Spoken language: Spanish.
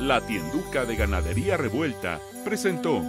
La tienduca de ganadería revuelta presentó